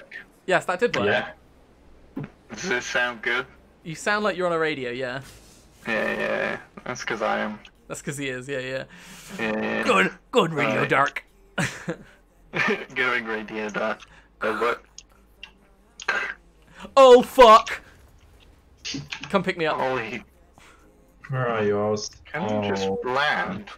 work? Yes, that did work. Yeah. Does this sound good? You sound like you're on a radio. Yeah, Yeah, yeah. That's because I am. that's because he is. Yeah, yeah. Yeah. Good, good radio right. dark. Going radio dark. Good work. oh fuck! Come pick me up. Holy. Where are you? I was. Can you just oh. land?